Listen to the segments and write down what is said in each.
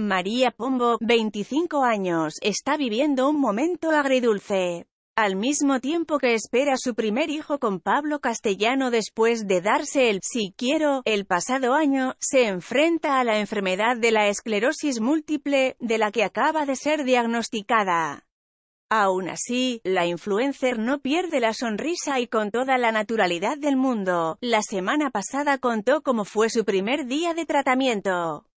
María Pombo, 25 años, está viviendo un momento agridulce. Al mismo tiempo que espera su primer hijo con Pablo Castellano después de darse el «si quiero» el pasado año, se enfrenta a la enfermedad de la esclerosis múltiple, de la que acaba de ser diagnosticada. Aún así, la influencer no pierde la sonrisa y con toda la naturalidad del mundo, la semana pasada contó cómo fue su primer día de tratamiento.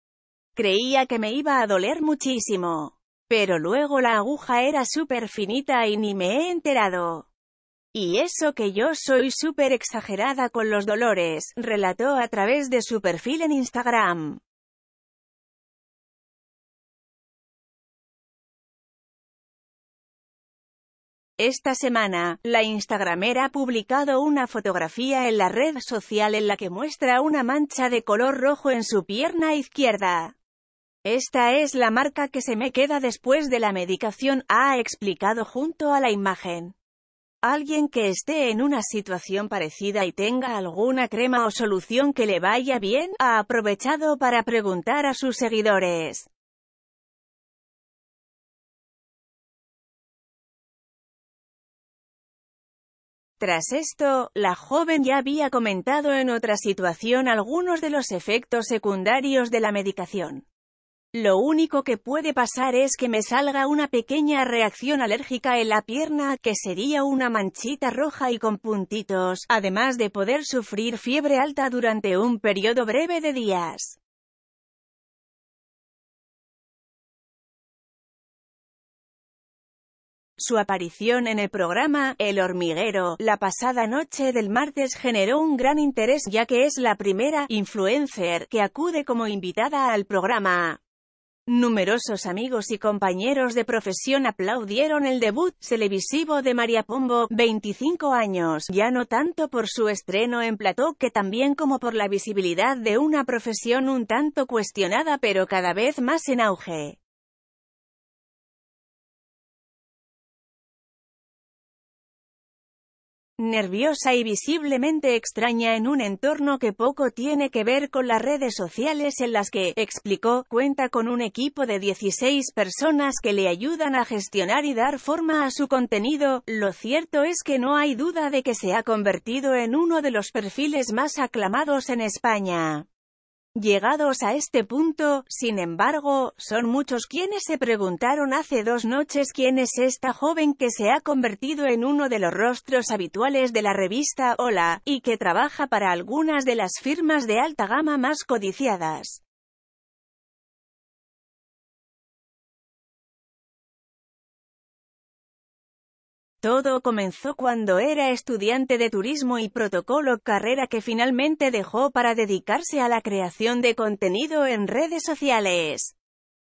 Creía que me iba a doler muchísimo. Pero luego la aguja era súper finita y ni me he enterado. Y eso que yo soy súper exagerada con los dolores, relató a través de su perfil en Instagram. Esta semana, la Instagramera ha publicado una fotografía en la red social en la que muestra una mancha de color rojo en su pierna izquierda. Esta es la marca que se me queda después de la medicación, ha explicado junto a la imagen. Alguien que esté en una situación parecida y tenga alguna crema o solución que le vaya bien, ha aprovechado para preguntar a sus seguidores. Tras esto, la joven ya había comentado en otra situación algunos de los efectos secundarios de la medicación. Lo único que puede pasar es que me salga una pequeña reacción alérgica en la pierna, que sería una manchita roja y con puntitos, además de poder sufrir fiebre alta durante un periodo breve de días. Su aparición en el programa El Hormiguero, la pasada noche del martes generó un gran interés ya que es la primera influencer que acude como invitada al programa. Numerosos amigos y compañeros de profesión aplaudieron el debut televisivo de María Pombo, 25 años, ya no tanto por su estreno en plató que también como por la visibilidad de una profesión un tanto cuestionada pero cada vez más en auge. Nerviosa y visiblemente extraña en un entorno que poco tiene que ver con las redes sociales en las que, explicó, cuenta con un equipo de 16 personas que le ayudan a gestionar y dar forma a su contenido, lo cierto es que no hay duda de que se ha convertido en uno de los perfiles más aclamados en España. Llegados a este punto, sin embargo, son muchos quienes se preguntaron hace dos noches quién es esta joven que se ha convertido en uno de los rostros habituales de la revista Hola, y que trabaja para algunas de las firmas de alta gama más codiciadas. Todo comenzó cuando era estudiante de turismo y protocolo, carrera que finalmente dejó para dedicarse a la creación de contenido en redes sociales.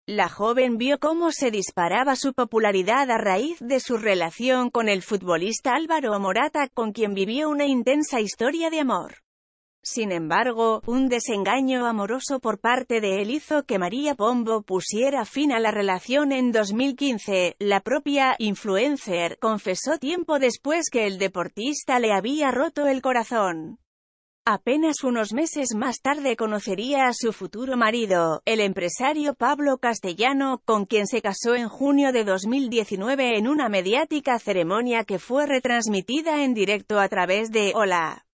La joven vio cómo se disparaba su popularidad a raíz de su relación con el futbolista Álvaro Morata, con quien vivió una intensa historia de amor. Sin embargo, un desengaño amoroso por parte de él hizo que María Pombo pusiera fin a la relación en 2015. La propia influencer confesó tiempo después que el deportista le había roto el corazón. Apenas unos meses más tarde conocería a su futuro marido, el empresario Pablo Castellano, con quien se casó en junio de 2019 en una mediática ceremonia que fue retransmitida en directo a través de Hola.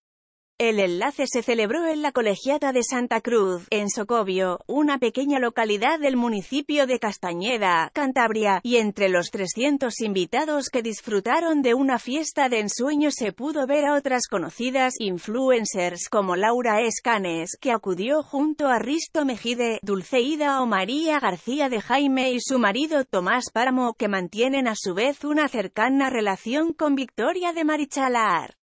El enlace se celebró en la Colegiata de Santa Cruz, en Socobio, una pequeña localidad del municipio de Castañeda, Cantabria, y entre los 300 invitados que disfrutaron de una fiesta de ensueño se pudo ver a otras conocidas influencers como Laura Escanes, que acudió junto a Risto Mejide, Dulceida o María García de Jaime y su marido Tomás Páramo, que mantienen a su vez una cercana relación con Victoria de Marichalar.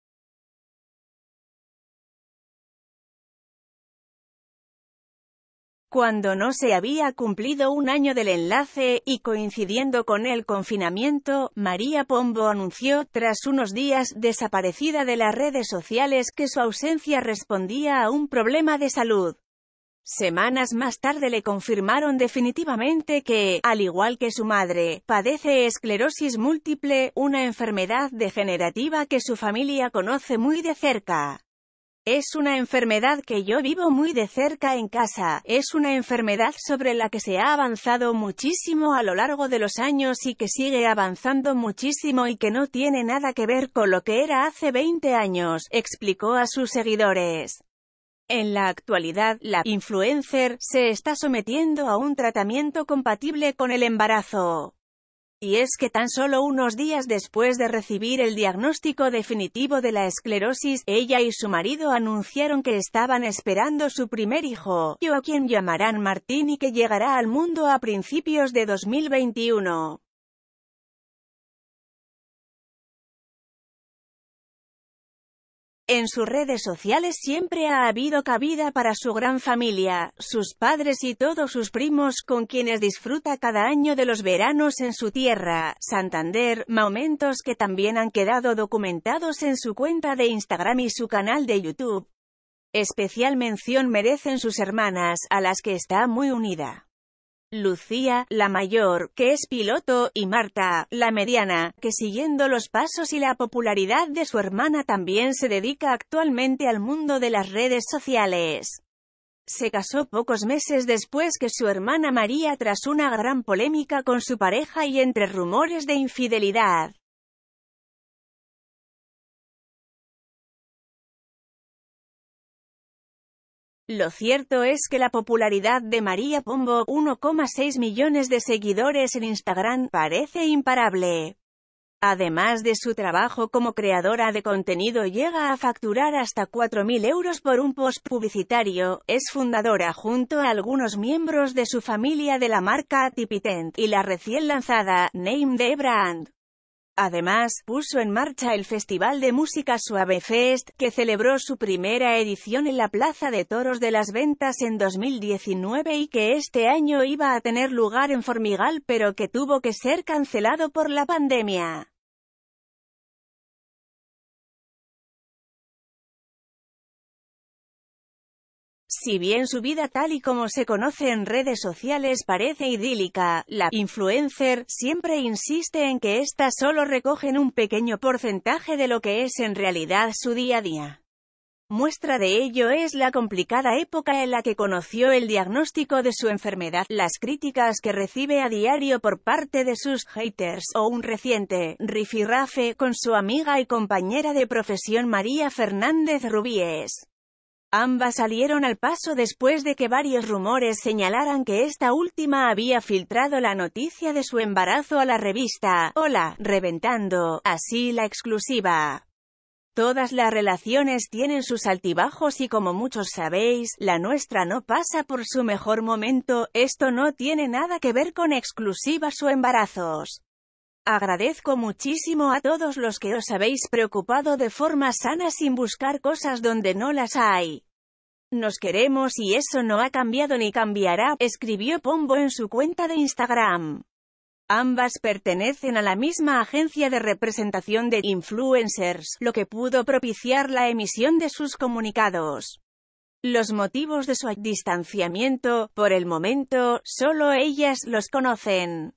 Cuando no se había cumplido un año del enlace, y coincidiendo con el confinamiento, María Pombo anunció, tras unos días desaparecida de las redes sociales, que su ausencia respondía a un problema de salud. Semanas más tarde le confirmaron definitivamente que, al igual que su madre, padece esclerosis múltiple, una enfermedad degenerativa que su familia conoce muy de cerca. Es una enfermedad que yo vivo muy de cerca en casa, es una enfermedad sobre la que se ha avanzado muchísimo a lo largo de los años y que sigue avanzando muchísimo y que no tiene nada que ver con lo que era hace 20 años, explicó a sus seguidores. En la actualidad, la influencer se está sometiendo a un tratamiento compatible con el embarazo. Y es que tan solo unos días después de recibir el diagnóstico definitivo de la esclerosis, ella y su marido anunciaron que estaban esperando su primer hijo, a quien llamarán Martín y que llegará al mundo a principios de 2021. En sus redes sociales siempre ha habido cabida para su gran familia, sus padres y todos sus primos con quienes disfruta cada año de los veranos en su tierra, Santander, momentos que también han quedado documentados en su cuenta de Instagram y su canal de YouTube. Especial mención merecen sus hermanas, a las que está muy unida. Lucía, la mayor, que es piloto, y Marta, la mediana, que siguiendo los pasos y la popularidad de su hermana también se dedica actualmente al mundo de las redes sociales. Se casó pocos meses después que su hermana María tras una gran polémica con su pareja y entre rumores de infidelidad. Lo cierto es que la popularidad de María Pombo, 1,6 millones de seguidores en Instagram, parece imparable. Además de su trabajo como creadora de contenido llega a facturar hasta 4.000 euros por un post publicitario, es fundadora junto a algunos miembros de su familia de la marca Tipitent y la recién lanzada Name Brand. Además, puso en marcha el Festival de Música Suave Fest, que celebró su primera edición en la Plaza de Toros de las Ventas en 2019 y que este año iba a tener lugar en Formigal pero que tuvo que ser cancelado por la pandemia. Si bien su vida tal y como se conoce en redes sociales parece idílica, la influencer siempre insiste en que éstas solo recogen un pequeño porcentaje de lo que es en realidad su día a día. Muestra de ello es la complicada época en la que conoció el diagnóstico de su enfermedad, las críticas que recibe a diario por parte de sus haters, o un reciente rifirrafe con su amiga y compañera de profesión María Fernández Rubíes. Ambas salieron al paso después de que varios rumores señalaran que esta última había filtrado la noticia de su embarazo a la revista Hola, reventando, así la exclusiva. Todas las relaciones tienen sus altibajos y como muchos sabéis, la nuestra no pasa por su mejor momento, esto no tiene nada que ver con exclusivas o embarazos. Agradezco muchísimo a todos los que os habéis preocupado de forma sana sin buscar cosas donde no las hay. Nos queremos y eso no ha cambiado ni cambiará, escribió Pombo en su cuenta de Instagram. Ambas pertenecen a la misma agencia de representación de influencers, lo que pudo propiciar la emisión de sus comunicados. Los motivos de su distanciamiento, por el momento, solo ellas los conocen.